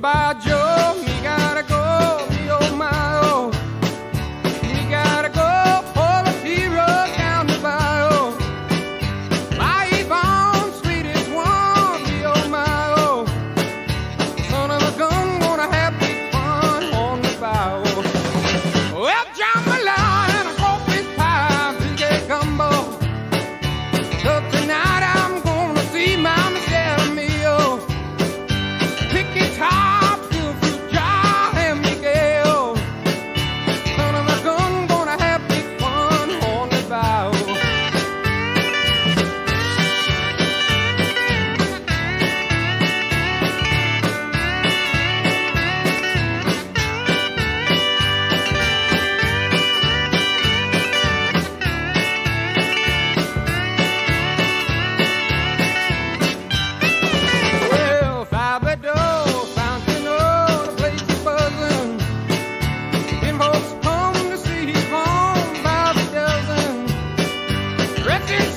Bye, Joe. Me gotta go. Me oh my oh. Me gotta go. All the hero down the bio. Life on sweetest one. Me oh my oh. Son of a gun, wanna have big fun on the bio. Well, John. Thank you.